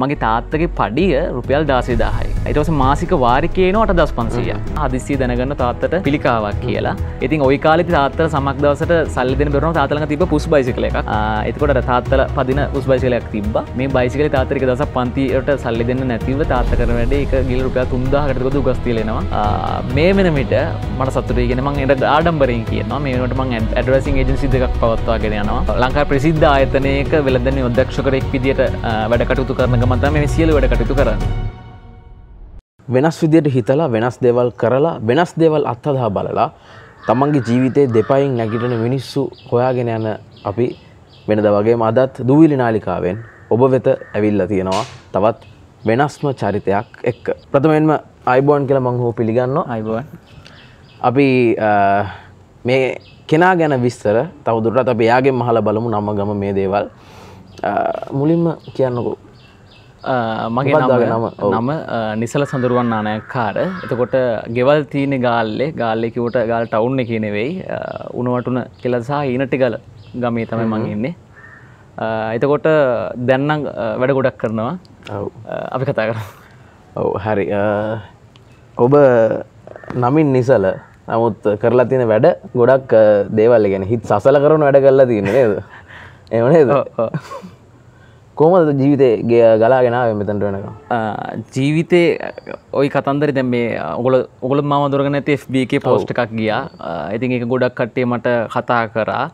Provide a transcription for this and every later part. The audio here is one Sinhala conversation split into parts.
මගේ තාත්තගේ පඩිය රුපියල් දාසේ අයිටවස මාසික වාරිකයනට දස් පන්සිය. හදිසිය දැනගන්න තාත්තට පිළිකාවක් කියලා. ඉතින් ඔයි කාලි තාත්තර සමක් දවසට සල්ලි බෙරන තාතලක තිබ පුස් බයිසිකල එක එතකොට තාත්තල පදින පුස් බයිසිලයක් තිබ මේ බයිසිකල තාතරික දස පන්තියට සල්ලි දෙන්න නැතිව තාත්ත කරන වැඩ එක ගිල් රුපිය තුන්දාහකටක දුගස්තිලෙනවා මේ වෙනමිට මට සතුරේ ගෙන මං එට ආඩම්බරින් කියනවා. මේනට මං ඇඩවසින් ඒජන්සි දෙකක් පවත්වාගෙන යනවා. ලංකා ප්‍රසිද්ධ ආයතනයක වෙලදන්නේ ඔදක්ෂකරෙක් විදිට වැඩ කටයුතු කරන ගමතම මේ සියලු වැඩ කටයුතු කරන්න වෙනස් විදියට හිතලා වෙනස් දේවල් කරලා වෙනස් දේවල් අත්හදා බලලා තමන්ගේ ජීවිතයේ දෙපයින් නැගිටන මිනිස්සු හොයාගෙන යන අපි වෙනද වගේ අදත් දූවිලි නාලිකාවෙන් ඔබ වෙත ඇවිල්ල තියෙනවා තවත් වෙනස්ම චරිතයක් එක් ප්‍රථමෙන්ම අයිබෝන් කියල මං හෝ පිළිගන්න අයිබෝන් අපි මේ කෙනා ගැන විස්තර තවදුරට අප යාගේ මහල බලමු නම ගම මේ දේවල්. මුලින්ම කියන්නකෝ මගේ නම නම? නිසල සඳරුවන් නානයක්කාර එතකොට ගෙවල් තියනෙ ගාල්ලෙ ගාල්ලෙකිවට ගාල් ටවුන්න කියනෙවෙයි උනුවටුන කෙලසා ඊනටිගල ගමේ තමයි මං ඉන්නේ. එතකොට දැන්නම් වැඩ ගොඩක් කරනවා. අපි කතා කර ඔව් හරි. ඔබ නමින් නිසල නමුත් කරලා තියෙන වැඩ ගොඩක් දේවල් ගැන හිත් සසල කරන වැඩ කරලා තියෙන නේද? එමනේද කොමද ජීවිතේ ගේ ගලාගෙනාව මෙතැන්ට වෙනකම්? ජීවිතේ ඔයි කතන්දර දැ මේ ඔගොල ඔගොල ම දුරගන ඇති FBK පෝස්ට් එකක් ගියා. ඉතින් එක ගොඩක් කට්ටේ මට කතා කරා.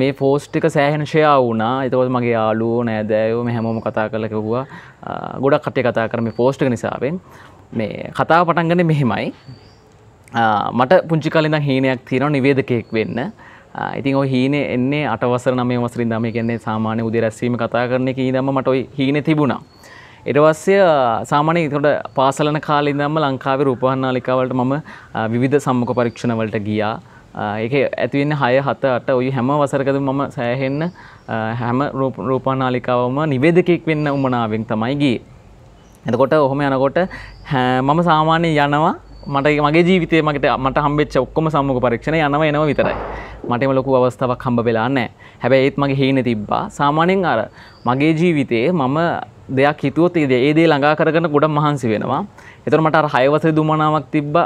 මේ පෝස්්ටික සෑහනශයා වුණා. එතවත් මගේ යාලුව නෑදෑයෝ මේ හැමෝම කතා කල කිව්වා. ආ, ගොඩක් කටේ කතා කරම පෝස්්ටික නිසාවෙන්. මේ කතා පටන්ගන මෙහෙමයි. මට පුංචි කලින්ද හීනයක් තියෙන නිවේදකයෙක් වෙන්න ඉතින් ඔය හීනේ එන්නේ අටවසර නමේ වසරින් දම කියන්නේ සාමාන්‍ය උදේ රැස්වීම කතා කරන එක ඉදම මට ඔයි හීන තිබුණා. එටවස්ය සාමානය තොට පාසලන කාලින්දම්ම ලංකාවේ රූපහන්නාලිකාවලට මම ආ, විවිධ සම්මක පරීක්ෂණවලට ගියා. ඒක ඇතිවෙන්න හය හත අට ඔය හැම වසරකද මම සෑහෙන්න ආ, හැම රූප- රූපනාලිකාවම නිවේදකෙක් වෙන්න උමනාවෙන් තමයි ගියේ. එතකොට ඔහොම යනකොට හැ- මම සාමාන්‍ය යනවා මට මගේ ජීවිතය මට මට හම්බෙච්ච ඔක්කොම සම්මුඛ පරීක්ෂණ යනව එනවා විතරයි. මටම ලොකු අවස්ථාවක් හම්බ වෙලා නෑ හැබැයි ඒත් මගේ හීන තිබ්බා. සාමාන්‍යයෙන් අර මගේ ජීවිතයේ මම දෙයක් හිතුවොත් ඒ දේ- ඒ දේ ළඟා කරගන්න ගොඩ මහන්සි වෙනවා. එතකොට මට අර හයවසරේ දුමනාවක් තිබ්බ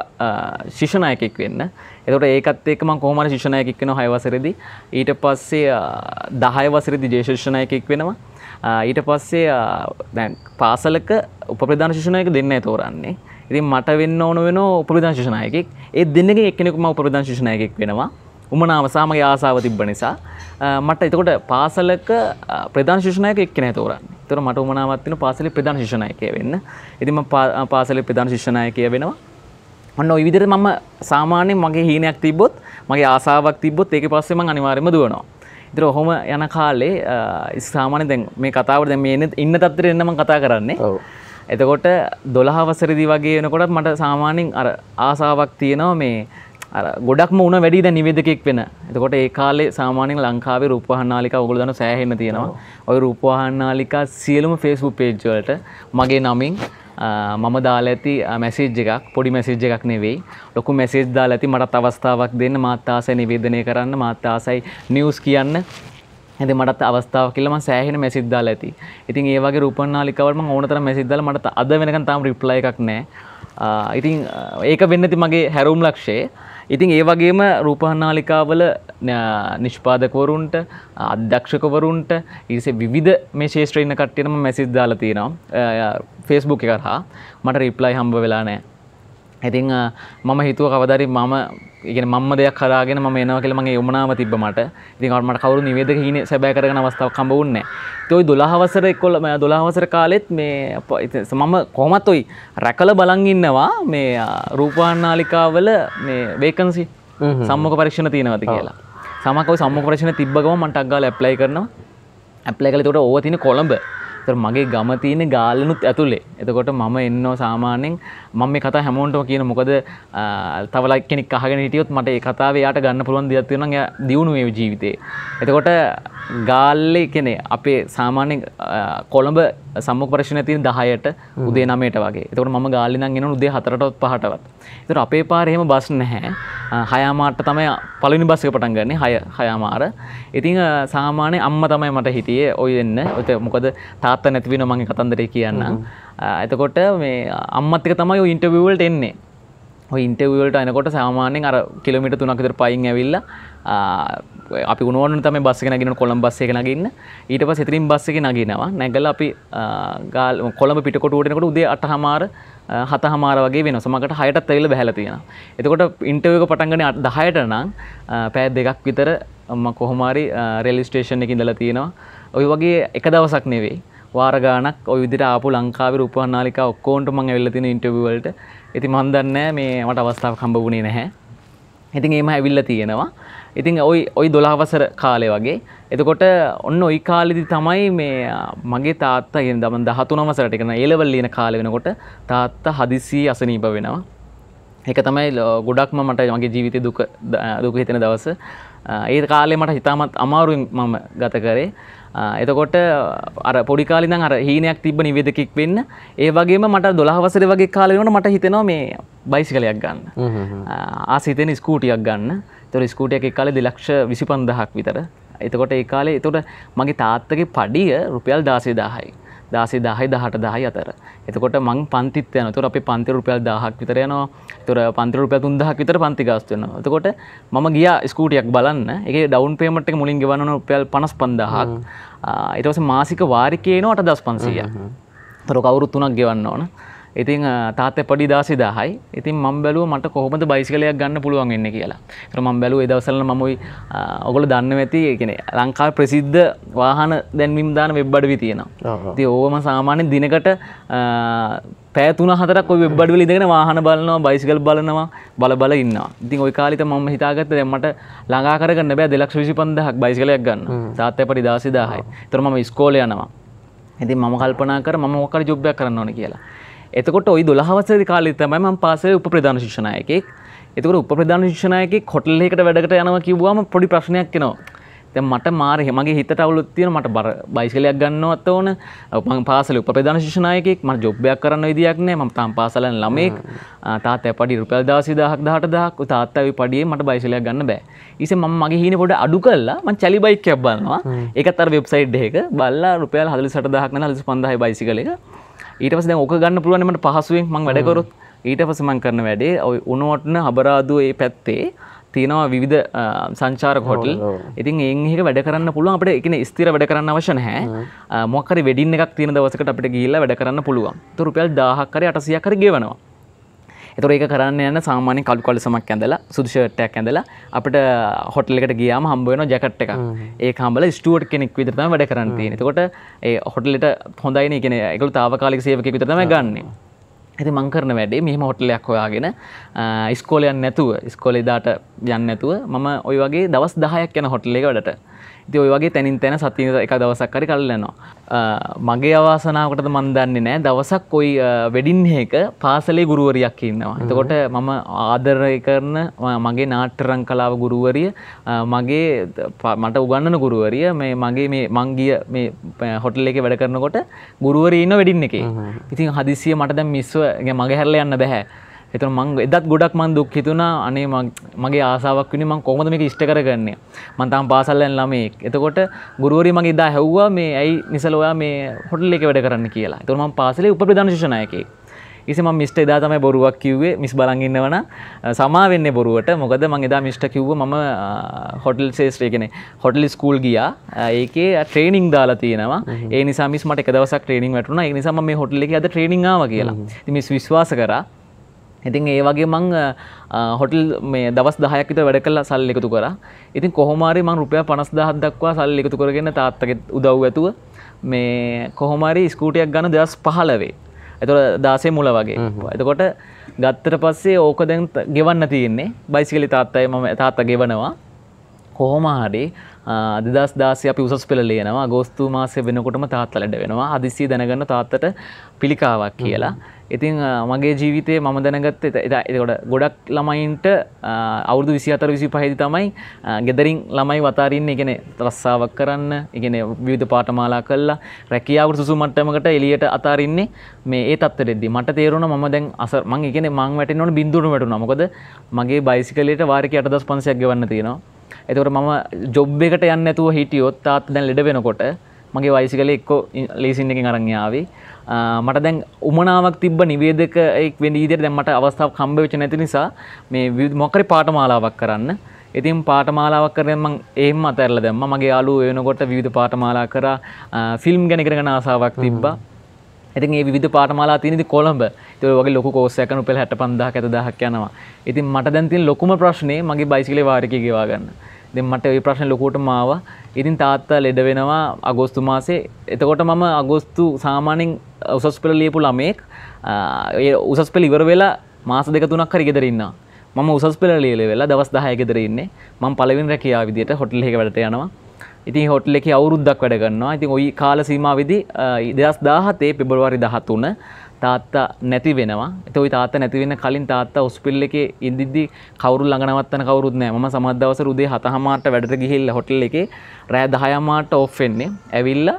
ශිෂ්‍යනායකෙක් වෙන්න. එතකොට ඒකත් එක්ක මම කොහොම හරි ශිෂ්‍යනායකෙක් වෙනවා හයවසරේදී ඊට පස්සේ අ, දහය වසරේදී ජේෂ්ඨනායකෙක් වෙනවා. ආ, ඊට පස්සේ ආ, දැන් පාසලක උපප්‍රධාන ශිෂ්‍යනායක දෙන්න තෝරන්නේ. ඉතින් මට වෙන්න ඕන වෙන උපප්‍රධාන ශිෂ්‍යනායකෙක් ඒ දෙන්නගෙන් එක්කෙනෙකුම උපප්‍රධාන ශිෂ්‍යනායකෙක් වෙනවා උමනාව සහ මගේ ආසාව තිබ්බ නිසා ආ, මට එතකොට පාසලක ආ, ප්‍රධාන ශිෂ්‍යනායක එක්කෙනෙක් තෝරන්නේ. ඒතර මට උමනාවක් තියෙන පාසලේ ප්‍රධාන ශිෂ්‍යනායකය වෙන්න. ඉතින් මම පා- පාසලේ ප්‍රධාන ශිෂ්‍යනායකය වෙනවා. ඔන්න ඔය විදිහට මම සාමාන්‍යයෙන් මගේ හීනයක් තිබ්බොත් මගේ ආසාවක් තිබ්බොත් ඒකේ පස්සේ මම අනිවාර්යයෙන්ම දුවනවා. ඉතින් ඔහොම යන කාලේ අ, සාමාන්‍යයෙන් දැන් මේ කතාවට දැන් මේ ඉන්න- ඉන්න තත්ත්වෙට එන්න මම කතා කරන්නේ. එතකොට දොළහ වසරදි වගේ වෙනකොටත් මට සාමාන්‍යයෙන් අර ආසාවක් තියෙනවා මේ ගොඩක්ම උන වැඩි දැන් නිවේදකෙක් වෙන. එතකොට ඒ කාලේ සාමාන්‍යයෙන් ලංකාවේ රූපවාහිනාලිකා ඔයගොල්ලෝ දන්න සෑහෙන්න තියෙනවා. ওই රූපවාහිනාලිකා සියලුම Facebook page වලට මගේ නමින් මම දාලා ඇති මැසේජ් එකක් පොඩි මැසේජ් එකක් නෙවෙයි ලොකු මැසේජ් දාලා ඇති මටත් අවස්ථාවක් දෙන්න මාත් ආසයි නිවේදනය කරන්න මාත් ආසයි නිවුස් කියන්න ඇති මටත් අවස්ථාව කියලම සෑහෙන මැසිද් දාලා ඇති. ඉතින් ඒ වගේ රූපනාලිකවලම ඕනතර මැසිද් දාලා මට අද වෙනකන් තාම රිප්ලයි එකක් නැහැ ආ, ඉතින් ආ, ඒක වෙන්න ඇති මගේ හැරුම් ලක්ෂයේ. ඉතින් ඒ වගේම රූපහනාලිකාවල න- නිෂ්පාදකවරුන්ට අධ්‍යක්ෂකවරුන්ට ඊසේ විවිධ මේ ශේෂත්‍ර ඉන්න කට්ටියනම මැසිද් දාලා තියෙනවා. ෆෙස්බුක් එක කරහා මට රිප්ලයි හම්බ වෙලා නෑ. ඉතිං අ, මම හිතුව කවදරි මම ඉගෙන මම දෙයක් කරාගෙන ම එනව කියල මගේ යමනාව තිබ මට. ඉතින් මට කවරු නිවේද හින සැබෑ කරන අවස්ථාව කම්බවන්න තොයි දොළහවසර එක්කොල දොළහවසර කාලෙත් මේ මම කොමත් ඔයි රැකල බලංගින්නවා මේ අ, රූපවාන්නාලිකාවල මේ වේකන්සි සම්මක පරීක්ෂණ තියෙනවති කියලා. සමකව සම්මක පරීක්ෂණ තිබ්බගම මටක් ගාල ඇප්ලයි කරනවා. ඇප්ලයි කළ. තොට ඕව තින කොළඹ තර මගේ ගම තියෙන ගාලනුත් ඇතුළේ එතකොට මම එන්න සාමානෙන් මම මේ කතා හැමෝන්ටම කියන මොකද තවලක් කෙනෙක් අහගෙන හිටියොත් මට ඒ කතාව යාට ගන්න පුළුවන් දෙයක් තියෙනවා යා දියුණුවේ ජීවිතේ. එතකොට ගාල්ලේ කෙනෙ අපේ සාමාන්‍යෙන් කොළඹ සම්මුඛ පරීක්ෂණ තියෙන 10ට උදේ 9ට වගේ. මම ගාල්ලි නම් එනවනේ උදේ 4ටවත් 5ටවත්. ඒතර අපේ පාරේ එහෙම බස් නැහැ. හයාමාට තමයි පළවෙනි බස් එක පටන් ගන්නේ 6 හයාමාර. ඉතින් අ, සාමාන්‍ය අම්මා තමයි මට හිටියේ ඔය එන්න. ඔත මොකද තාත්තා නැති වෙන මම කතන්දරේ කියන්නම්. අ, එතකොට මේ අම්මත් එක තමයි ඔය ඉන්ටර්විව් වලට එන්නේ. ඔය ඉන්ටර්විවලට එනකොට සාමාන්‍යයෙන් අර කිලෝමීටර් 3ක් විතර පයින් ඇවිල්ලා අපි උනුවන තම බස්සක නගෙන කොළම් බස්සක නගන්න. ඊට පස් එතරින් බස්සක නගෙනවා. නැගල අපි ගල් කොළඹ පිටකොටුවටනකට උදේ අට හමාර හත හමාර වගේ වෙන සමකට හයටත් ඇවිල බැහලතියෙන. එතකොට ඉන්ටවක පටන්ගන දහයට නම් පෑ දෙකක් විතර කොහොමාරි රෙලිස්ටේෂන් එකින් දල තියෙනවා. ඔය වගේ එක දවසක් නෙවෙයි. වාරගානක් ඔයවිදිට ආපු ලංකාව රූපහනාලික ඔක්කෝන්ට මං වෙල්ලතින ඉන්ටවවලට ඇති මන්දන්න මේ මට අවස්ථාව කම්බ වුණේ නැහැ. ඉතින් ඒම ඇවිල්ල තියෙනවා. ඉතින් ඔයි ඔයි දොලාවසර කාලය වගේ. එතකොට ඔන්න ඔයි කාලෙදි තමයි මේ මගේ තාත්තා ගෙන දමන් දහතුනමසරට එකන ඒලවල් ලියන කාල වෙනකොට තාත්තා හදිසි අසනීප වෙනවා. එක තමයි ගොඩක්ම මට මගේ ජීවිතය දුක දුක හිතෙන දවස. ඒ කාලේ මට හිතාමත් අමාරුවෙන් මම ගත කරේ. එතකොට අර පොඩි කාලේ ඉඳන් අර හීනයක් තිබ්බ නිවේදකෙක් වෙන්න. ඒ වගේම මට 12 වසරේ වගේ කාලේ වෙනකොට මට හිතෙනවා මේ බයිසිකලයක් ගන්න. ආසිතෙන ස්කූටියක් ගන්න තොර ස්කූටියක් එක් කාලේ දෙලක්ෂ විසි පන්දහක් විතර. එතකොට ඒ කාලේ එතොට මගේ තාත්තගේ පඩිය රුපියල් දාසේ දාහයි දාසේ දාහයි දහට දහයි අතර. එතකොට මං පන්තිත් යන තුර අපි පන්ති රුපියල් දහක් විතර යනවා. තුර පන්ති රුපියල් තුන්දහක් විතර පන්ති ගාස්තුවෙනවා එතකොට මම ගියා ස්කූටියක් බලන්න. එක ඩවන් පේමට් එක මුලින් ගෙවන්න රුපියල් පනස් පන්දහක් එතවස මාසික වාරිකයනවට දස් පන්සීය තොර කවුරුත් තුනක් ගෙවන්න ඕන ඉතින් තාත පඩි දාසි දාහයි. ඉතින් මම් බැලුව මට කොහොමද බයිසිකලයක් ගන්න පුළුවන් වෙන්න කියලා. තර මම් බැලුව එදවසල මමයි ඔගොල දන්න ඇති එකන ලංකා ප්‍රසිද්ධ වාහන දැන්විම් දාන වෙබ්බඩ වි තියෙනවා. ති ඕවම සාමාන්‍ය දිනකට පෑතුන හතරක් ඔය වෙබ්බඩවල ඉදගෙන වාහන බලනවා බයිසිකල් බලනවා බල බල ඉන්න ඉතින් ඔය කාලිත මම හිතාගත්ත දෙමට ළඟා කරගන්න බෑ දෙලක්ෂ විසි පන්දහක් බයිසිකලයක් ගන්න. තාත්තය පඩි දාසි දාහයි. තරම ස්කෝල යනවා. ඉතින් මම කල්පනා කර මම මොකර ජොබ්යක් කරන්න ඕන කියලා එතකොට ඔයි දොළහවසරි කාලෙ තමයි මම පාසලේ උප ප්‍රධාන ශික්ෂණයකෙක්. එතකොට උප ප්‍රධාන ශික්ෂණයකෙක් හොටල් එකකට වැඩකට යනවා කිව්වම පොඩි ප්‍රශ්නයක් එනවා. දැන් මට මාර මගේ හිතට අවුලුත් තියෙන මට බර බයිසිකලයක් ගන්නවත් ඕන. මම පාසලේ උප ප්‍රධාන ශික්ෂණයකෙක් මට ජොබ් එකක් කරන්න විදියක් නැහැ මම තාම පාසලෙන් ළමෙක් තාත්තා පඩි රුපියල් 10000ක් 18000ක් තාත්තාගේ පඩියේ මට බයිසිකලයක් ගන්න බෑ. ඊසේ මම මගේ හීනේ පොඩ අඩු කළා. මම චලි බයික් එකක් බලනවා. ඒකත් අර වෙබ්සයිට් එකක. බලලා රුපියල් 48000ක් නෙලා 45000යි බයිසිකල් එක ඊට පස්සේ දැන් ඕක ගන්න පුළුවන් මට පහසුවෙන් මම වැඩ කරොත්. ඊට පස්සේ මම කරන වැඩේ ඔය උණුවටන හබරාදුව ඒ පැත්තේ තියෙනවා විවිධ අ, සංචාරක හොටල්. ඉතින් ඒක වැඩ කරන්න පුළුවන්. අපිට එකන ස්ථිර වැඩ කරන්න අවශ්‍ය නැහැ. අ, මොකක් හරි වෙඩින් එකක් තියෙන දවසකට අපිට ගිහිල්ලා වැඩ කරන්න පුළුවන්. ඒතර රුපියල් 1000ක් හරි 800ක් හරි ගෙවනවා එතොර ඒක කරන්න යන සාමාන්‍ය කළු කොලසමක් ඇඳලා සුදු ෂර්ට් එකක් ඇඳලා අපිට හොටල් එකට ගියාම හම්බ වෙනවා ජැකට් එකක්. ඒක හම්බලා ස්ටුවර්ට් කෙනෙක් විතර තමයි වැඩ කරන්න එතකොට ඒ හොටලෙට හොඳයිනේ කියන්නේ ඒගොල්ලෝ తాවකාලික සේවකයෙක් විතර තමයි ගන්නෙ. ඇති මං කරන වැඩේ මෙහම හොටලයක් හොයාගෙන ඉස්කෝලයන් නැතුව ඉස්කෝලෙ දාට යන්න නැතුව මම ඔය වගේ දවස් දහයක් යන හොටල් එක වැඩට ඉති ඔය වගේ තැනින් තැන සතිය එක දවසක් කරි කල්ලනවා. මගේ අවාසනාවකටද මන් දන්නේ නෑ. දවසක් කොයි වෙඩින් එක පාසලේ ගුරුවරියක් ඉන්නවා. එතකොට මම ආදරය කරන මගේ නාට්‍යරං කලාව ගුරුවරිය මගේ මට උගන්නන ගුරුවරිය මේ මගේ මේ මංගිය මේ හොටල් එක වැඩ කරනකොට ගුරුවරී ඉන්න වෙඩින්න එක. ඉතින් හදිසිය මට දැන් මිස්ව මගේ හැරල යන්න බැහැ එතන මං එදත් ගොඩක් මන් දුක් හිතුණා. අනේ මං- මගේ ආසාවක් වුණේ මං කොහොමද මේක ඉෂ්ට කරගන්නේ? මං තාම පාසල් යන ළමයෙක්. එතකොට ගුරුවරයා මගේ එදා හැව්වා මේ ඇයි නිසල ඔයා මේ හොටල් එකේ වැඩ කරන්න කියලා. එතකොට මං පාසලේ උපප්‍රධාන ශිෂ්‍යනායකයෙක් ඊසේ මම මිස්ට එදා තමයි බොරුවක් කිව්වේ. මිස් බලන් ඉන්නවන සමා වෙන්නේ බොරුවට. මොකද මං එදා මිස්ට කිව්ව මම හොටල් ශේෂ්ත්‍රය කෙනෙ හොටල් ස්කූල් ගියා. ඒකේ ට්‍රේනිං දාලා තියෙනවා. ඒ නිසා මිස් මට එක දවසක් ට්‍රේනිං වැටුණා. ඒ නිසා මම මේ හොටල් එකේ අද ට්‍රේනිං ආවා කියලා. ඉතින් මිස් විශ්වාස කරා ඉතින් ඒ වගේ මං හොටල් මේ දවස් දහයක් විතර වැඩ කළා සල්ලි එකතු කරා. ඉතින් කොහොම හරි මං රුපියල් 50000ක් දක්වා සල්ලි එකතු කරගෙන තාත්තගේ උදව් ඇතුව මේ කොහොම හරි ස්කූටියක් ගන්න 2015. එතකොට 16 මුල වගේ. එතකොට ගත්තට පස්සේ ඕක දැන් ගෙවන්න තියෙන්නේ. බයිසිකලි තාත්තයි මම තාත්තා ගෙවනවා. කොහොම හරි දෙදස් දාසය අපි උසස් පෙළ ලියනවා ගෝස්තු මාසය වෙනකොටම තාත්තලට වෙනවා. හදිසි දැනගන්න තාත්තට පිළිකාවක් කියලා. ඉතින් අ, මගේ ජීවිතය මම දැනගත්ත එතකොට ගොඩක් ළමයින්ට අ, අවුදු විසි අතර විසි පහදි තමයි අ, ගෙදරින් ළමයි වතාරන්න ඉගෙන ත්‍රස්සාාවක් කරන්න ඉගෙන විවිධ පාටමාලා කල්ලා රැකියාවට සුසු මට්ටමකට එලියට අතාරන්නේ මේ ඒ තත්තරෙදදි මට තේරුණ ම දැන් අස මං ඉගෙන මං වැට නොට බින්දුර වැටු නමකද මගේ බයිසිකලට වාරක අටදස් පන්සයක් ගවන්න තියෙනවා. එතවට මම ජොබ් එකට යන්න ඇතුව හිටියොත් තාත් දැන් ලෙඩ වෙනකොට මගේ වයිසිකල එක්කෝ ලේසින් එකින් අරංයාවේ මට දැන් උමනාවක් තිබ නිවේදක එක් වෙඩීදර දැමට අවස්ථාව කම්භවිච නැති නිසා මේ විධ මොකරි පාටමාලාවක් කරන්න. ඉතින් පාටමාලාවක් කරන මං ඒම අතැරල දැම්ම. මගේ යාලු වෙනකොට විවිධ පාටමාලා කර. ෆිල්ම් ගැන කරගෙන ආසාාවක් තිබ්බා. ඉතින් ඒ විධ පාටමාලා තියනති කොළඹ. තව වගේ ලොක කෝසයකනු පෙල් හැට පන්දා ඇත දහක් යනවා. ඉතින් මට දැන්තින් ලොකුම ප්‍රශ්නය මගේ බයිසිලේ වාරික ගෙවාගන්න දෙ මට ඒ ප්‍රශ්න ලොකෝට මාව ඉතින් තාත්තා ලෙඩ වෙනවා අගෝස්තු මාසේ. එතකොට මම අගෝස්තු සාමානෙන් උසස් පෙළ ලියපු ළමෙක් ඒ උසස් පෙළ ඉවර වෙලා මාස දෙක තුනක් හරි ගෙදරන්න මම උසස් පෙළ ලියල වෙලා දවස් දහය ගෙදරන්නේ මං පලවින් රැකයා විදිට හොටල් එක වැඩට යනවා. ඉතින් හොටල් එක අවුරුද්දක් වැඩ ගන්නවා ඉතින් ඔයි කාල සීමාවිදි දෙදස් දාහතේ පෙබරවාරි දහත්තුන තාත්තා නැති වෙනවා. එතයි තාත්ත නැතිවෙන්න කලින් තාත්තා ඔස්පිල් එක ඉදිදි කවරු ළඟනවත්තන කවරුත්නෑ ම සමදවස රුදේ හතහමාට වැඩට ගිහිල්ල හොටල් එක රෑ දහයමාට ඔෆ්ෙන්නේ ඇවිල්ල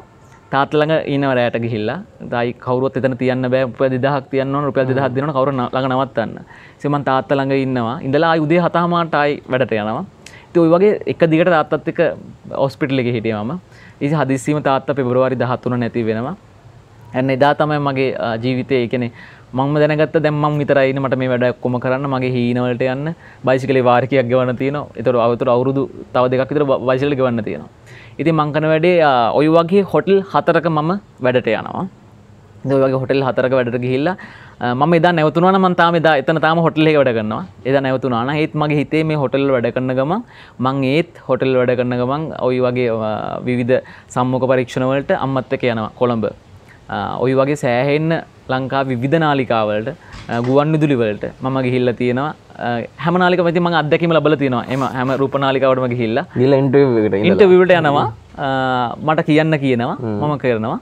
තාත්ලඟ ඉන්න රෑට ගිහිල්ලා. දයි කවරුත් එතන තියන්න බෑ. උප දිදහක් තියන්න රුපියල් දිදහක් දින කවර ළඟ නවත්තන්න. සෙමන් තාත්ත ළඟ ඉන්නවා. ඉඳලා උදේ හතහමාටයි වැඩට යනවා. ඔයි වගේ එක දිගට තාත්තත් එක ඔස්පිටල් එක හිටියම ඉසි හදිස්සීම තාත්ත පෙබරවාරි දහත්තුන නැති වෙනවා. ඇන්න එදා තමයි මගේ ජීවිතය. එකනෙ මංම දැනගත් දැම්ම විතරයින මට මේ වැඩ කොම කරන්න. මගේ හීනවලට යන්න. බයිසිකලේ වාර්කයක් ගවන්න තියෙන එතර අවතුර අවුරුදු තව දෙකක් විතර වයිසිල ගවන්න තියෙනවා. ඉති මංකන වැඩේ ඔය වගේ හොටල් හතරක මම වැඩට යනවා. දවගේ හොටල් හතරක වැඩට ගිහිල්ලා මම එදා නැවතුන මන්තාම එදා එතන තාම හොටල්ලේ වැඩ කරන්නවා එද නැවතුනාන ඒත් මගේ හිතේ මේ හොටල් වැඩ කරන්න ගම මං ඒත් හොටල් වැඩ කරන්න ගමන් ඔයි වගේ විවිධ සම්මෝක පරීක්ෂණවලට අම්මත්තක යනවා කොළඹ. ඔයි වගේ සෑහෙන්න ලංකා විධ නාලිකාවලට ගුවන් විදුලිවලට මම ගිහිල්ල තියෙනවා. හැම නාලික මති ම අදැකීම ලබල තියෙනවා. එම හැම රූපනාලිකාවටම ගිහිල්ල. ඉන්ටවට යනවා. මට කියන්න කියනවා. මම කරනවා.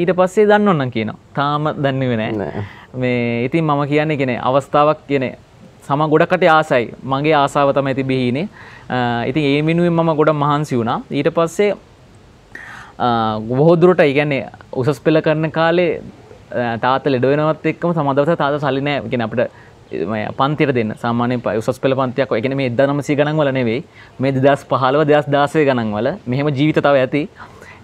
ඊට පස්සේ දන්න ඔන්න කියනවා. තාම දන්නවෙනෑ මේ ඉතින් මම කියන්නේ කෙනෙ අවස්ථාවක් කියන සම ගොඩකට ආසයි. මගේ ආසාව තම ඇති බිහිනේ. ඉතින් ඒ මිනුවෙන් මම ගොඩ මහන්සි වුණා. ඊට පස්සේ ගොහෝදුරට ඉගැන්නේ උසස් පෙළ කරන කාලේ තාත ලෙඩවෙනවත් එක්කම සමදවස තාත සල්ලිනෑ ගෙන අපට පන්තිර දෙන්න. සාමානය උසස් පෙළ පන්තියක් එකන මේ එද නමසි ගනන් වල නෙවෙයි. මේ දෙදස් පහලව දෙස් දාසය ගනන් වල. මෙහෙම ජීවිතතාව ඇති.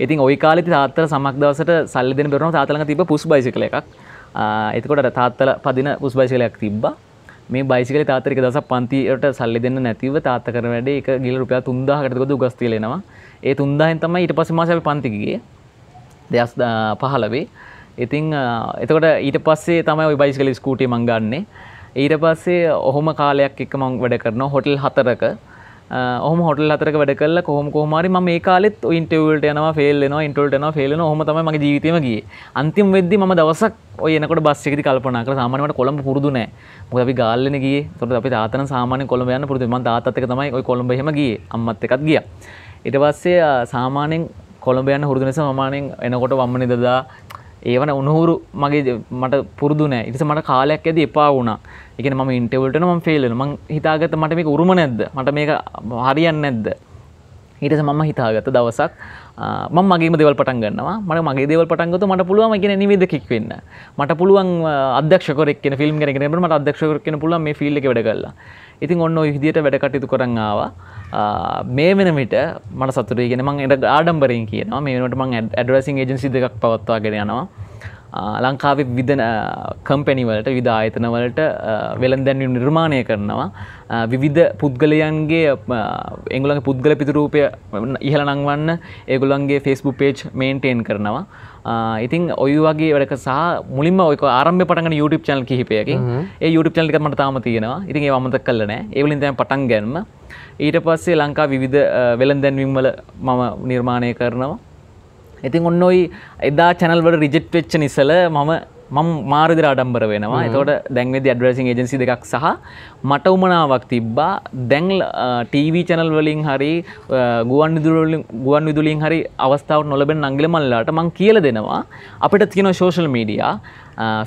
ඉතින් ඔයි කාලෙ තාත්තර සමක් දවසට සල්ලි දෙන බරන තාතලඟ තිබ පුස් බයිසිකල එකක් එතකොට තාත්තල පදින පුස් බයිසිකලයක් තිබ්බා. මේ බයිසිකල තාතරික දස පන්තියට සල්ලි දෙන්න නැතිව තාත්ත කර වැඩ එක ගිල රුපියා තුන්දාහකටකොද ගස්තිලෙනවා ඒ තුන්දාහෙන් තමයි ඊට පස්ස මාසැ පන්තිකගේ දෙස් පහලවේ ඉතිං එතකොට ඊට පස්සේ තමයි ඔයි බයිසිකල ස්කූටි මංගන්නේ ඊට පස්සේ ඔහොම කාලයක් එක මං වැඩ කරන හොටල් හතරක. ඔහම හොටල් අතරක වැඩ කල කොහොම කොහමරි ම මේ කාලෙත් ඉන්ටවල්ට යනවා ෆෙල්ලෙන ඉන්ටල්ටන ෆෙලන හොම තම මගේ ජීවිතමගේ අන්තිම වෙද්දි ම දවසක් ඔයනකට බස්සෙකති කල්පනා කර සාමානට කොළඹ පුරදුනෑ මොද අපි ගාල්ලනගේ තොට අපි තාතන සාමාන කොළඹ යන්න පුරදු ම තාත්තක තමයි ඔය කොළඹහෙමගේ අම්මත් එකත් ගිය. ඉට පස්සේ සාමානෙන් කොළඹයන්න හුරදුනස සමානෙන් එනකොට වම්මනි දදා ඒවන උනහුරු මගේ මට පුරදුනෑ ඉතිස මට කාලයක් ඇද එපා වුණා. එක ම ඉන්ටවල්ට ම ෆෙල්ලන ම හිතාගත මට මේක උරුම නැද්ද? මට මේක හරියන්න නැද්ද? හිටස මම හිතාගත දවසක් ම මගේ දෙවල් පටන් ගන්නවා. මට මගේ දෙවල් පටන්ගතු මට පුළුවන් ගෙන නිවේදකෙක් වෙන්න. මට පුළුවන් අදක්ෂකරක් ෆිල්ම් ගෙන මට අදක්ෂකර කියන පුළුවන් මේ ෆිල්ල වැඩ කල්ලා ඉතින් ඔන්න විදිට වැඩ කටයුතු කරන්නවා මේ වෙනමිට මට සතුරගෙන මං එට ආඩම්බරෙන් කියනවා. මේ වනට මං ඇඩරසින් ඒජන්සි දෙකක් පවත්වාගෙන යනවා. ලංකාව විදන කම්පැනිවලට විධ ආයතනවලට වෙළන් දැන්වීම නිර්මාණය කරනවා. විවිධ පුද්ගලයන්ගේ එංගුලන් පුද්ගල පිතුරූපය ඉහල නංවන්න ඒගුලන්ගේ ෆෙස්බු පේජ් මේන්ටේන් කරනවා. ඉතින් ඔය වගේ වැඩක සහ මුලින්ම ඔයක ආරම්භ පටගන YouTube චනල් කිහිපයකින් ඒ YouTube චනල්ක මට තාම තියෙනවා. ඉතින් ඒ අමතක් කලනෑ ඒවලින් තැන් පටන් ගැන්ම ඊට පස්සේ ලංකා විවිධ වෙළන් දැන්වීම්වල මම නිර්මාණය කරනවා ඉතින් ඔන්න ඔයි එදා චැනල්වට රිජෙට් වෙච්ච නිසල මම මම මාරදිර අඩම්බර වෙනවා. එතකොට දැන්වෙද ඇඩ්‍රසින් ඒජන්සි දෙකක් සහ මට උමනාවක් තිබ්බා. දැන් ටීවී චැනල් වලින් හරි ගුවන් විදුලින් ගුවන් විදුලින් හරි අවස්ථාව නොලබෙන් අංගල මල්ලාට මං කියල දෙනවා. අපිට තියෙන ශෝෂල් මීඩියා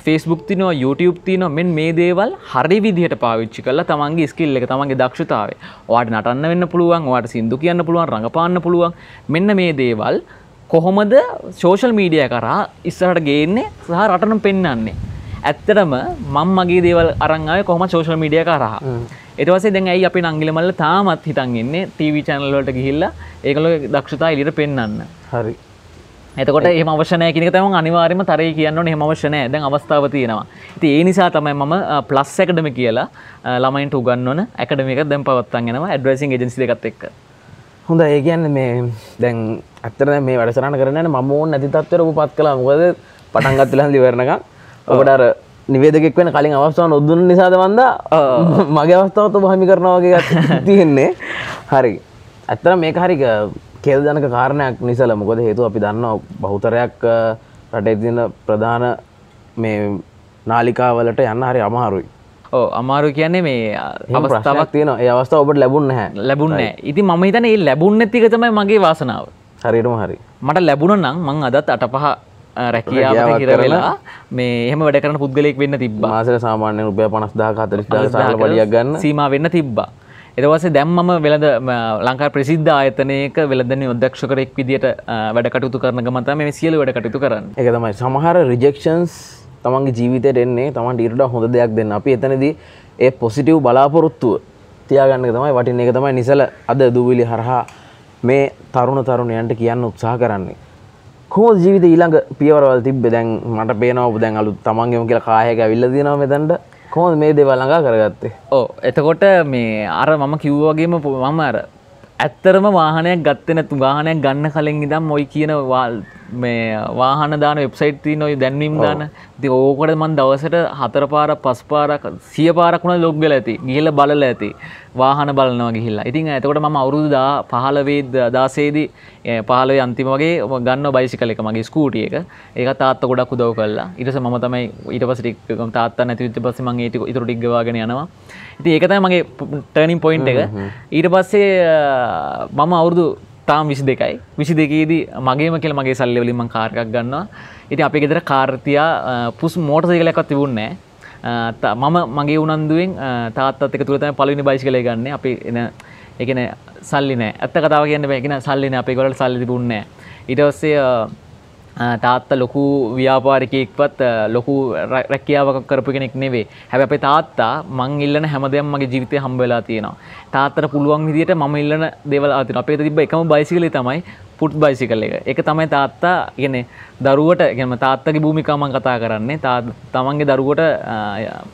ෆස්බුක් තිනෝ YouTube තියන මෙන් මේ දේවල් හරි විදිහට පාවිච්චි කල තමන්ගේ ස්කිල් එක තමන්ගේ දක්ෂතාවේ වාට නටන්න වෙන්න පුළුවන් වාට සිින්දු කියන්න පුළුවන් රඟපාන්න පුළුවන්. මෙන්න මේ දේවල් කොහොමද සෝෂල් මීඩිය කරා ඉස්සරට ගේන්නේ සහ රටනම් පෙන්න්නන්නේ ඇත්තටම මං මගේ දේවල් අරංගය කොහම සෝෂල් මීඩිය කරහා එටවසේ දැන් ඇයි අපි නංගිලමල්ල තාමත් හිතන්ගන්නේ TV චැනල්ලට ගිහිල්ල ඒකල දක්ෂතා එලිට පෙන්න්න හරි. එතකොට ඒ අවශ්‍යනය කිනක තම අනිවාර්යම තරය කියන්න හෙම අවශ්‍යනය දැන් අවස්ථාව තියෙනවා. ඉති ඒ නිසා තමයි මම ප්ලස් එකටම කියලා ළමයින්ට උගන්නවන ඇකඩමික දැම් පවත්තන්ගෙනවා ඇඩ්‍රසින් ජන්සි එකත් එක් හොඳ ඒ කියන්න මේ දැන් ඇත්තර මේ වැඩසරන කරන මම ඕන් නැති තත්වර පත් කලා මොකද පටන්ගත්තුලන් දිවරණක ඔබටර නිවේදකෙක් වෙන කලින් අවස්ථාව නොදුන්න නිසාද වන්ද මගේ අවස්ථාවත බහමි කරනවාගේ තියෙන්නේ. හරි. ඇත්තර මේක හරික කෙල් ජනක කාරණයක් නිසල. මොකද හේතු අපි දන්න බහුතරයක් රටේ තින ප්‍රධාන මේ නාලිකාවලට යන්න හරි අමාරුයි ඕ අමාරු කියන්නේ මේ අවස්ථාවක් තියෙන ඒ අවස්ථාව ඔබට ලැබුණ හැ ලැබුන්න ඉති ම හිතන ඒ ලැබුන්න ඇතික තමයි මගේ වාසනාව. හරිටම හරි. මට ලැබුණ නම් මං අදත් අට පහ රැකියාව හිර වෙලා මේ එහම වැඩ කරන පුද්ගලෙක් වෙන්න තිබ මාසක සාමාන්‍ය රුපය පනස්දා සාල පඩියක් ගන්න. සීම වෙන්න තිබ්බා. එදවස දැම්මම වෙළඳ ලංකා ප්‍රසිද්ධ ආයතනයක වෙළඳන ඔදක්ෂකරෙක් විදිට වැඩ කටයුතු කරන ගමතම මේ සියල වැඩ කටයුතු කරන්න. එක තමයි. සමහර රිජෙක්ෂන්ස් තමන්ගේ ජීවිතයට එන්නේ තමන්ට ඉරට හොඳ දෙයක් දෙන්න. අපි එතනදී ඒ පොසිටව් බලාපොරොත්තුව තියාගන්න තමයි වටින එක තමයි නිසල අද දූවිලි හරහා මේ තරුණ තරුණයන්ට කියන්න උත්සාහ කරන්නේ. කෝ ජීවිත ඊළඟ පියවරවල් තිබ දැන් මට පේනව දැන් අලු තමන්ගේම කියලා කායක විල්ල දිනව මෙතැන්ට. කොහොද මේ දේවල් ළඟා කරගත්තේ? ඕ එතකොට මේ අර මම කිව්වගේම මම අර ඇත්තරම වාහනයක් ගත්තන තු වාහනයක් ගන්න කලින් ඉදම් ඔයි කියන වාල් මේ වාහන දාන වෙබ්සයිට් ති නොයි දැන්වීම් දාන. ති ඕකොට මන් දවසට හතර පාර පස් පාරක් සිය පාරක්ුණ ලොග්ගල ඇති. ගිහිල බලල ඇති. වාහන බලනවා ගිහිල්ලා. ඉතින් ඇතකොට ම අවුරුදුදා පහලවේද දාසේදී පහලේ අන්තිම වගේ ගන්න බයිසි කලෙක මගේ ස්කූටිය එක. ඒක තාත්ත ගොඩක් උදව කල්ලා ඉටස ම තමයි ඊට පසිටික් තාත්ත නැතිවිච්ච පස මගේ ටික ඉතුර ටික්ගවාගෙන යනවා. ඉති ඒකතයි මගේ ටර්නිින් පොයින්් එක. ඊට පස්සේ මම අවුරුදු තාම් විසි දෙකයි විසි දෙකේදී මගේම කියල මගේ සල්ලවලින්ම කාරකක් ගන්නවා. ඉති අපි ගෙදර කාර්තියා පුස් මෝට සේකලයක්ත් තිබුන්නෑ මම මගේ උනන්දුවෙන් තාත්තත් එක තුරතම පලිනි බයිස් කලේ ගන්න. අපි එන එකන සල්ලි නෑ ඇත්ත කතාව කියන්න බැගෙන සල්ලින අපේ ගොලට සල්ලි තිබුන්නෑ ඉටස්සේ තාත්ත ලොකු ව්‍යාපාරිකයෙක්වත් ලොකු රැකියාවක් කරපු කෙනෙක් නෙවේ හැබ අපේ තාත්තා මං ඉල්ලන හැමදයම් මගේ ජීවිතය හම්බවෙලා තියෙනවා. තාත්තර පුළුවන් විදිට ම ඉල්ලන දෙවල් අතින අපේ තිබ එකම බයිසිකල තමයි පුට් බයිසිකල එක. එක තමයි තාත්තා ගෙන දරුවට ගෙම තාත්තගේ භූමිකාමන් කතා කරන්නේ. තා තමන්ගේ දරුවට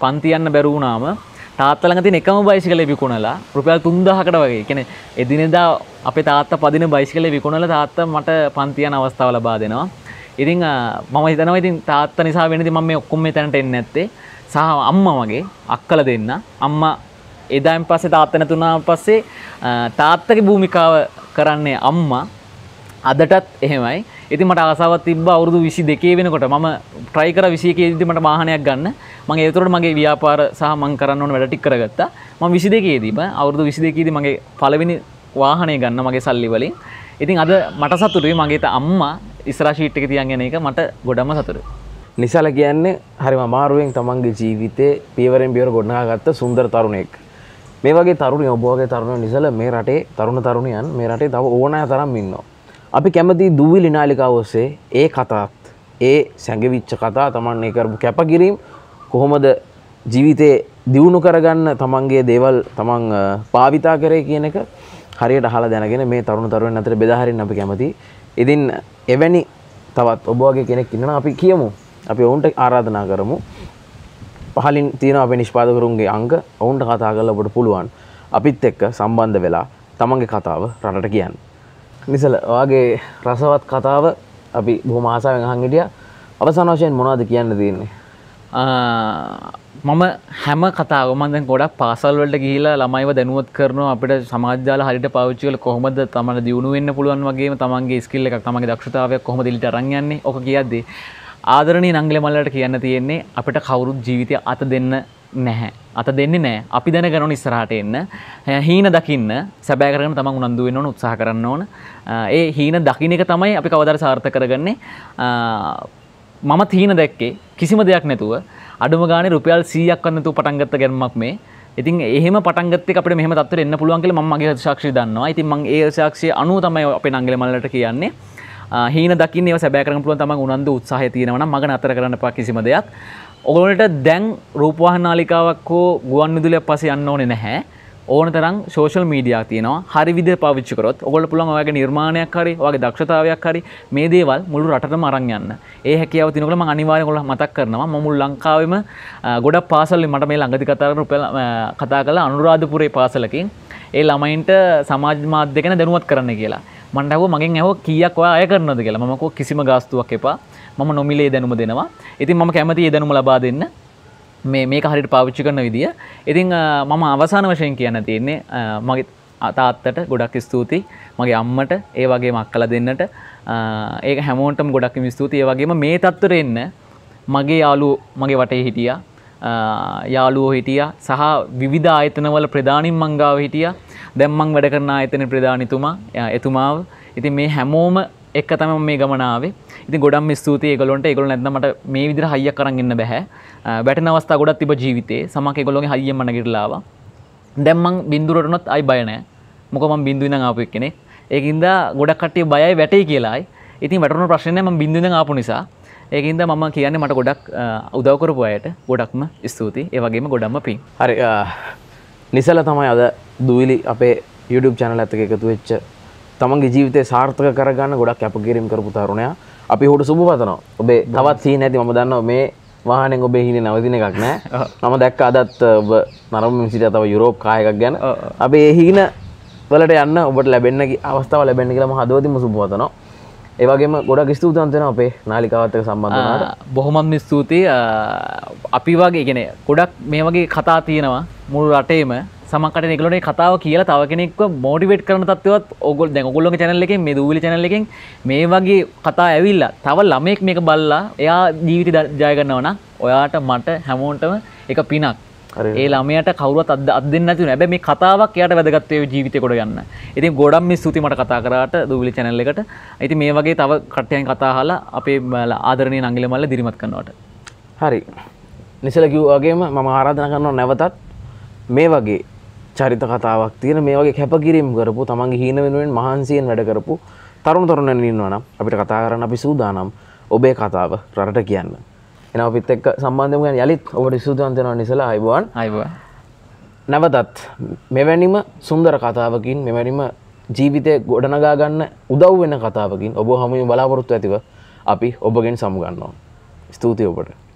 පන්තියන්න බැරුණාම තාත්තලඟ තින එකම බයිසිකල විකුණලා රුපියල් තුන්දහකට වගේ. කෙනෙ එදිනෙදා අපේ තාත්ත පදින බයිසිකල විකුණල තාත්ත මට පන්තියන අවස්ථාව ලබා දෙනවා. ඉතිං මම හිතනව ඉතින් තාත්ත නිසා වෙනති මම ඔක්කොම තැනට එන්න ඇත්තේ සහ අම්ම වගේ අක්කල දෙන්න. අම්ම එදායින් පස්සේ තාත්තන තුනා පස්සේ තාත්තක භූමිකාව කරන්නේ අම්මා. අදටත් එහෙමයි. ඉති මට ආසාවත් තිබ අවුදු විසි දෙකේ වෙනකොට ම ට්‍රයිකර විසියකේදීමට මාහනයක් ගන්න. මගේ ඒතුරට මගේ ව්‍යාපාර සහ මං කරන්න වැඩ ටික් කරගත්තා. ම විසි දෙකේදීම අවුදු විසි දෙකේදී මගේ පලවෙනි වාහනය ගන්න මගේ සල්ලි වලින්. ඉතින් අද මට සතුරුයි මගේත අම්මා ඉස්රාශීට්ක තියන්ගෙන එක මට ගොඩම සතුරු නිසාල කියන්නේ හරිම අමාරුවෙන් තමන්ගේ ජීවිතේ පියවරෙන් පියවර ගොඩනා ගත්ත සුන්දර තරුණෙක්. මේ වගේ තරුණ ඔබෝගේ තරුණ නිසල මේ රටේ තරුණ තරුණයන් මේ රටේ තව ඕනෑ තරම් ඉන්නවා. අපි කැමති දූවිලි නාලිකාව ඔස්සේ ඒ කතාත් ඒ සැඟවිච්ච කතා තමන් ඒ කරපු කැපකිරීම් කොහොමද ජීවිතේ දියුණු කරගන්න තමන්ගේ දේවල් තමන් පාවිතා කරේ කියන එක හරියට හලා දැනගෙන මේ තරුණ තරුවෙන් අතර බෙදාහරින් අපි කැමති. ඉතින් එවැනි තවත් ඔබගේ කෙනෙක් ඉන්න අපි කියමු. අපි ඔවුන්ට ආරාධනා කරමු. පහලින් තියෙන අප නිෂ්පාදකරුන්ගේ අංග ඔවුන්ට කතා කරල ඔබට පුළුවන්. අපිත් එක්ක සම්බන්ධ වෙලා තමන්ගේ කතාව රටට කියන්න. නිසල ඔයාගේ රසවත් කතාව අපි බොහොම ආසාාවෙන් හංගිටිය අවසාන වශයෙන් මොනාද කියන්න තියන්නේ? මම හැම කතාව මන්ද ගොඩක් පාසල්වලට ගිහිලා ළමයිව දැනුවත් කරන අපට සමාජාල හරිට පෞච්චිකල කොහොමද තමන දියුණු වෙන්න පුළුවන් වගේ තමන්ගේ ස්කිල්ල එකක් තමගේ දක්ෂතාවයක් කොහොම දිලිට රංයන්නේ ඕක කියද්දේ ආදරණී නංගල මල්ලට කියන්න තියෙන්නේ අපිට කවුරුත් ජීවිතය අත දෙන්න නැහැ. අත දෙන්නේ නෑ අපි දැන ගනු ඉස්සරහට එන්න. හීන දකින්න සැබෑ කරන තම උනන්දු වෙන්න ඕන උත්සාහ කරන්න ඕන. ඒ හීන දකින එක තමයි අපි කවදර සාර්ථ කරගන්නේ. මම තීන දැක්කේ කිසිම දෙයක් නැතුව අඩුම ගාන රුපියල් සීයක් වන්නතු පටන්ගත්ත ගැනමක් මේ. ඉතින් එහෙම පටන්ගත් අපට මෙහම තත්ව එන්න පුළුවන් කියල මගේ ශක්ෂි දන්නවා. ඉතින් මං ඒ ශක්ෂය අනු තමයි අපේ නංගල මල්ලට කියන්නේ. හීන දකින්න සැබෑකරන පුළුවන් තම උනන්ද උත්සාහ තියෙනවන මග අතර කරන්න පා කිසිම දෙයක්. ඔගොලට දැන් රූපවාහන නාලිකාවක් හෝ ගුවන් විදුලියක් පස්සේ යන්න ඕනේ නැහැ. ඕන තරම් සෝෂල් මීඩියා තියෙනවා හරි විදිහ පාවිච්චි කරොත් ඔයගොල්ලෝ පුළුවන් ඔයගේ නිර්මාණයක් හරි ඔයගේ දක්ෂතාවයක් හරි මේ දේවල් මුළු රටටම අරන් යන්න. ඒ හැකියාව තියෙනකොට මම අනිවාර්යෙන් ඔයගොල්ලෝ මතක් කරනවා මම මුළු ලංකාවෙම ගොඩක් පාසල් මට මේ ළඟදි කතා කරන රුපියල් කතා කළා අනුරාධපුරේ පාසලකින් ඒ ළමයින්ට සමාජ මාධ්‍ය ගැන දැනුවත් කරන්න කියලා. මන්ට ඇහුව මගෙන් ඇහුව කීයක් ඔයා අය කරනවද කියලා මම කිව්වා කිසිම ගාස්තුවක් එපා. මම නොමිලේ දැනුම දෙනවා ඉතින් මම කැමති ඒ දැනුම ලබා දෙන්න මේ මේක හරිට පාවිච්චි කරන විදිිය. ඉතිං මම අවසාන වශයෙන් කියන්න තියෙන්නේ මගේ අතාත්තට ගොඩක් ස්තුතියි. මගේ අම්මට ඒ වගේ මක්කල දෙන්නට. ඒක හැමෝටම ගොඩක් ස්තුතියි. වගේම මේ තත්වර එන්න මගේ යාලු මගේ වටේ හිටිය. යාලුවෝ හිටිය. සහ විවිධ ආයතනවල ප්‍රධානින් මංගාව හිටිය. දැම්මං වැඩ කරන ආයතන ප්‍රධානිතුමා එතුමාව. ඉතින් මේ හැමෝම එක් තම මේ ගමනාවේ ඉති ගොඩම් ස්තුතිය ගොලොන්ට එකගොල නැදමට මේ විදිර හයිය කරන්න බැහැ. බැට අවස්ථා ගොඩත් තිබ ජීවිතේ. සමක ගොලොගේ හයිය මන ගිරලාව දැම්මං බින්දුරටනොත් අයි බයනෑ මොකම බින්දුවන ආපු කෙනෙක් ඒකින්ද ගොඩක් කටේ බයයි වැටේ කියලායි ඉතින් වැටන ප්‍රශ්නය ම බිඳුන ආපු නිසා. ඒකින්ද මම කියන්නේ මට ගොඩක් උදවකරපු අයට ගොඩක්ම ස්තුති ඒවගේම ගොඩම්ම පින් හරි නිසල තමයි අද දූවිලි අපේ YouTube චැනල ඇතක එකතු වෙච්ච තමන්ගේ ජීවිතය සාර්ථක කරගන්න ගොඩක් කැපකිරීම් කරපු තරුණයා. අපි හොට සුභ පතනවා. ඔබේ තවත් සී නැති ම දන්න මේ වාහනෙන් ඔබේ හින නවතින එකක් නෑ. නම දැක්ක අදත් ඔබ නරම සිට තව යුරෝප් කායකක් ගැන. අපේ එහින වලට යන්න ඔබට ලැබෙන්න අවස්ථාව ලැබෙන්න කියලම හදවතිම සුපවතනවා ඒවගේම ගොඩක් ස්තුූතන්තන අපේ නාලිකාවත්තක සම්බන්ධනට බොහොමත්ම ස්තුතියි. අපි වගේ ගෙන ගොඩක් මේ වගේ කතා තියෙනවා මුළු රටේම සමකට නිකලනේ කතාව කියලා තව කෙනෙක් මෝටිවේට් කරන තත්වත් ඔගොල් දැ ගොල්ලො චැනල එක මේ දූලි චැනල එකෙන් මේ වගේ කතා ඇවිල්ල තව ළමෙක් මේක බල්ලා එයා ජීවිති ජයගන්නවන ඔයාට මට හැමෝන්ටම එක පිනක්. ඒ ළමයට කවරුවත් අද අදන්න නැති නැබ මේ කතාවක් යට වැදගත්තේ ජීවිතය කොට ගන්න. ඉතින් ගොඩම් මේ ස්තුති මට කතා කරට දූලි චැනල්ල එකට. ඇති මේ වගේ තව කටයන් කතා හලා අපේ ආදරණය නංගල මල්ල දිරිමත් කන්නවට හරි. නිසල කිව්වාගේම මම ආරාධන කරනවා නැවතත් මේ වගේ චරිත කතාවක් තියෙන. මේ වගේ කැපකිරීම් කරපු තමන්ගේ හීන වෙනුවෙන් මහන්සියෙන් වැඩ කරපු තරුණ තරුණන් ඉන්නවනම් අපිට කතා කරන්න අපි සූදානම්. ඔබේ කතාව රට කියන්න. එන අපිත් එක් සම්බන්ධම ගැන යළිත් ඔබට සූදාන්තයනවා නිසලා අයිබුවන් අයිව නැවතත් මෙවැනිම සුන්දර කතාවකින් මෙවැනිම ජීවිතය ගොඩනගා ගන්න උදව් වෙන කතාවකින් ඔබ හමුව බලාපොරොත්තු ඇතිව අපි ඔබගෙන් සමුගන්නවා. ස්තුතියි ඔබට